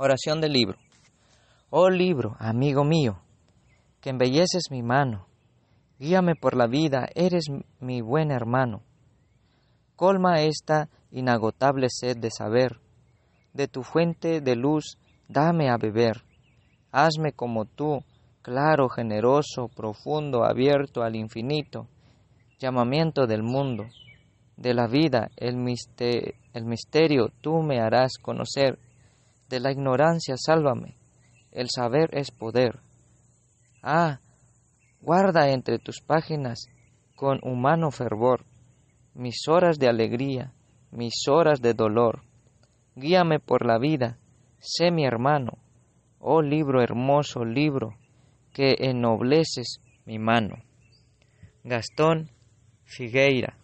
Oración del libro. Oh libro, amigo mío, que embelleces mi mano, guíame por la vida, eres mi buen hermano. Colma esta inagotable sed de saber, de tu fuente de luz dame a beber. Hazme como tú, claro, generoso, profundo, abierto al infinito, llamamiento del mundo, de la vida, el, misterio, el misterio tú me harás conocer de la ignorancia sálvame, el saber es poder. Ah, guarda entre tus páginas con humano fervor mis horas de alegría, mis horas de dolor. Guíame por la vida, sé mi hermano, oh libro hermoso, libro, que ennobleces mi mano. Gastón Figueira